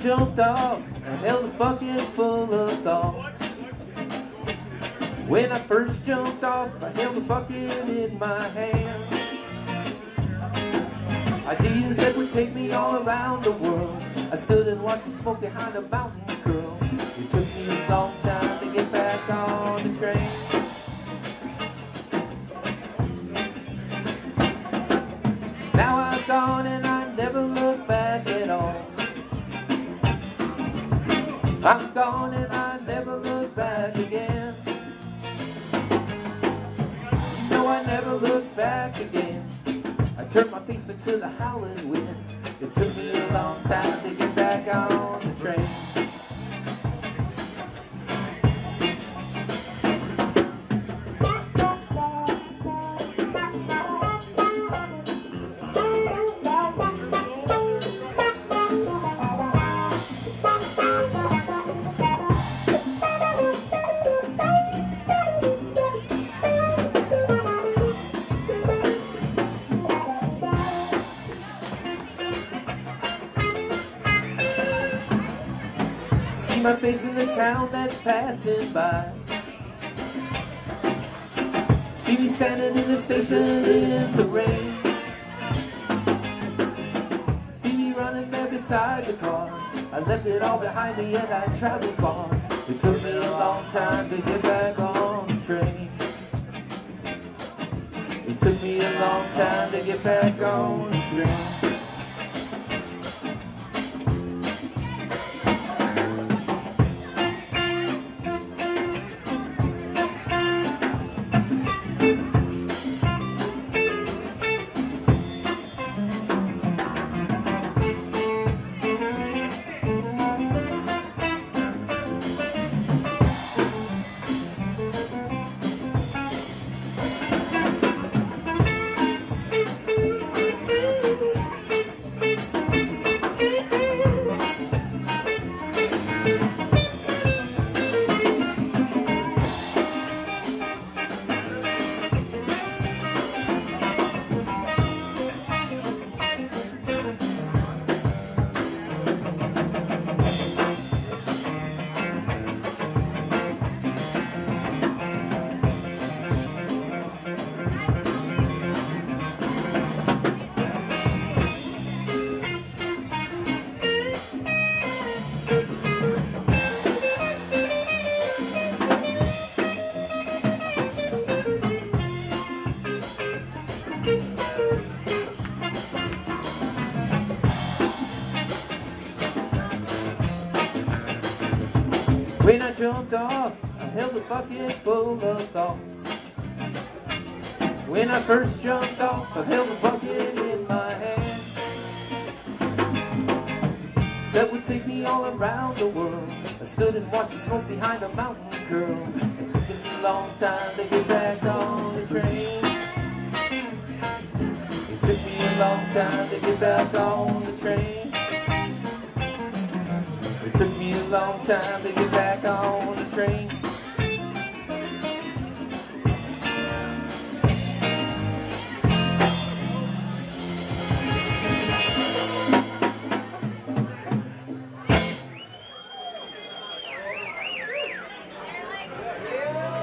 Jumped off, I held a bucket full of thoughts. When I first jumped off, I held a bucket in my hand. Ideas that would take me all around the world. I stood and watched the smoke behind a mountain curl. It took me a long time to get back on the train. Now I've gone and I never I'm gone and I never look back again. No, I never look back again. I turned my face into the howling wind. It took me a long time to get back on the train. See my face in the town that's passing by. See me standing in the station in the rain. See me running there beside the car. I left it all behind me and I traveled far. It took me a long time to get back on the train. It took me a long time to get back on the train. Jumped off, I held a bucket full of thoughts. When I first jumped off, I held a bucket in my hand. That would take me all around the world. I stood and watched the smoke behind a mountain curl. It took me a long time to get back on the train. It took me a long time to get back on the train. Long time to get back on the train.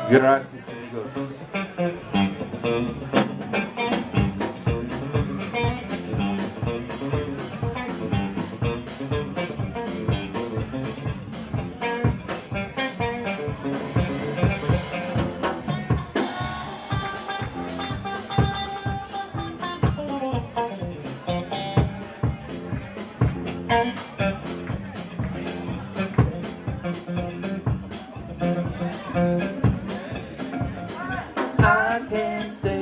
Gracias, amigos. I can't stay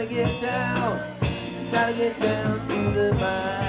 gotta get down, gotta get down to the mine.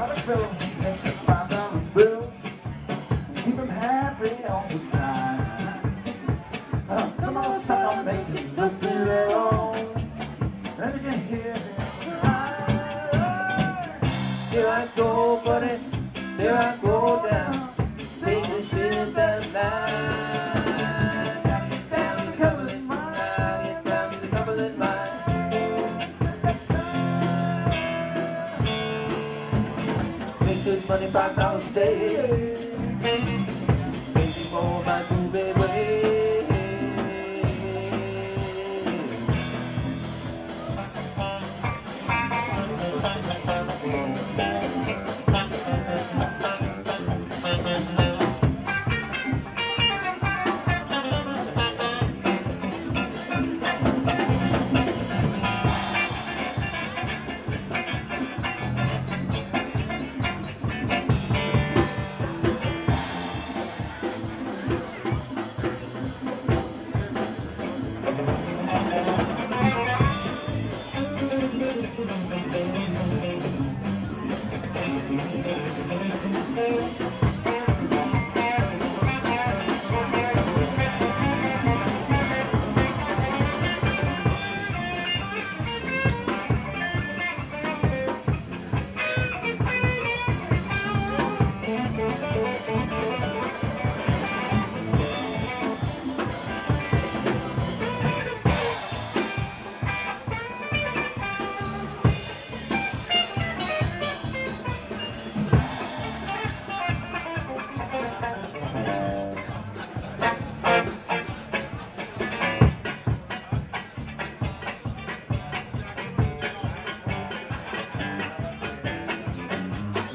I feel stay.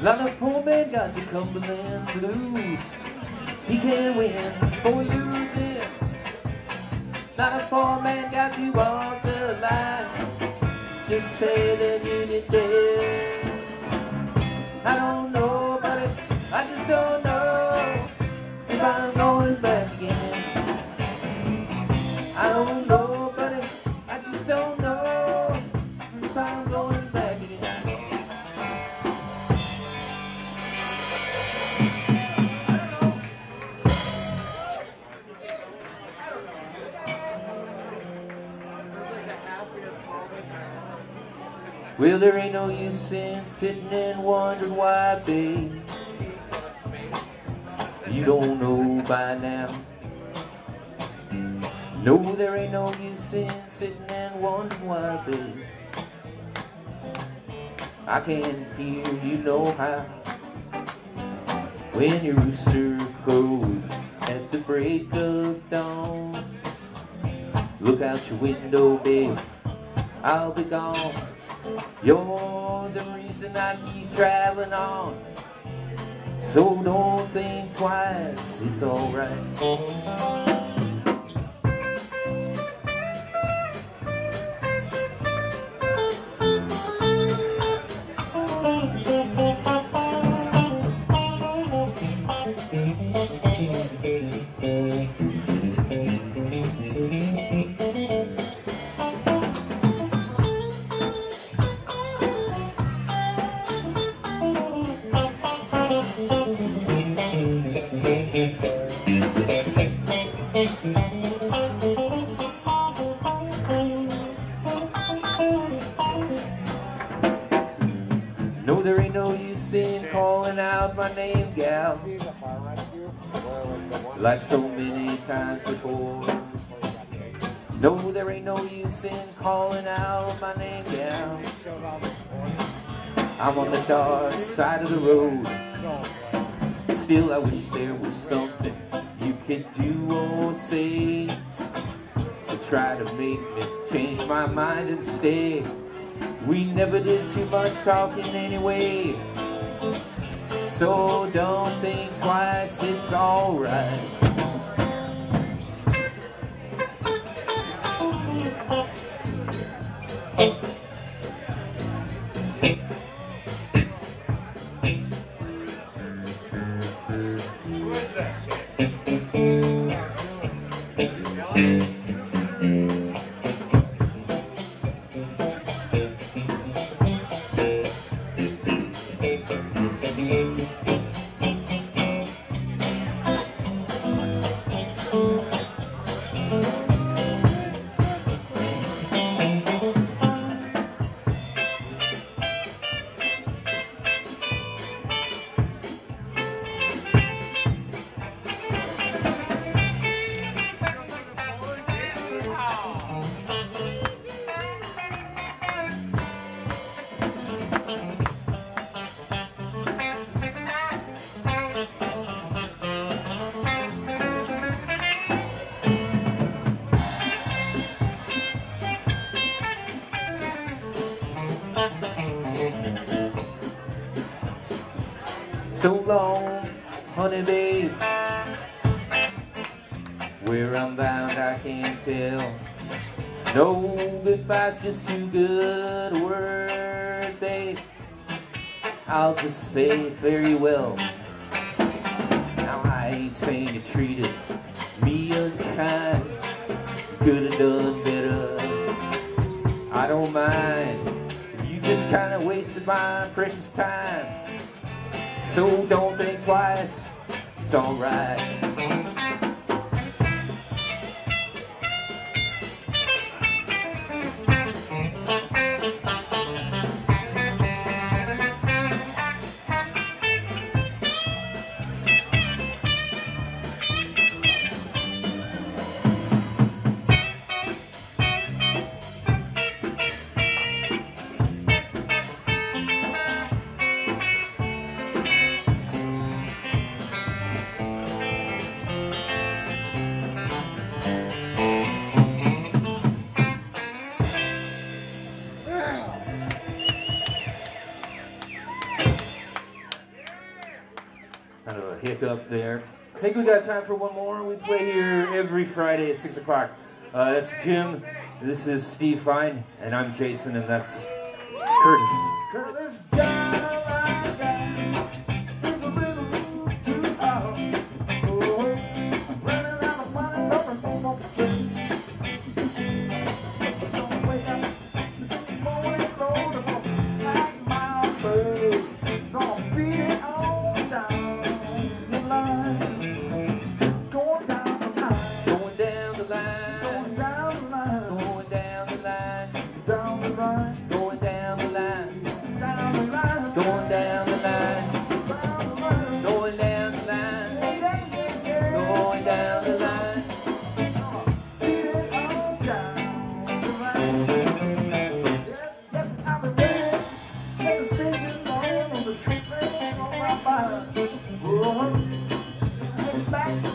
Lot of poor man got the Cumberland blues. He can't win for losing. Not a poor man got to walk the line. Just pay the unit debt. I don't know, but I just don't know Well, there ain't no use in sitting and wondering why, babe. You don't know by now. No, there ain't no use in sitting and wondering why, babe. I can't hear you know how when your rooster crows at the break of dawn. Look out your window, babe. I'll be gone. You're the reason I keep traveling on. So don't think twice, it's alright. Like so many times before. No, there ain't no use in calling out my name, gal. I'm on the dark side of the road. Still, I wish there was something you could do or say to try to make me change my mind and stay. We never did too much talking anyway. So don't think twice, it's alright. So long, honey babe. Where I'm bound, I can't tell. No goodbye's just too good a word, babe. I'll just say very well. Now I ain't saying you treated me unkind. Could have done better. I don't mind. You just kind of wasted my precious time. So don't think twice, it's alright. Hiccup there. I think we got time for one more. We play here every Friday at 6 o'clock. Uh, that's Jim, this is Steve Fine, and I'm Jason, and that's. Curtis. Happy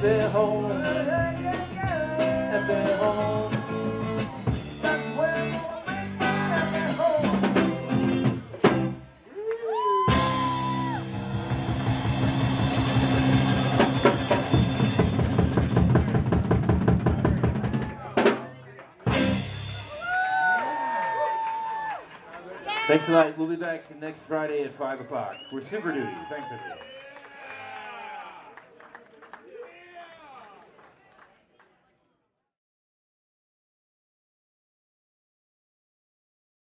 Happy home. Happy home. Thanks a lot. We'll be back next Friday at 5 o'clock. We're Super Duty. Thanks, everyone.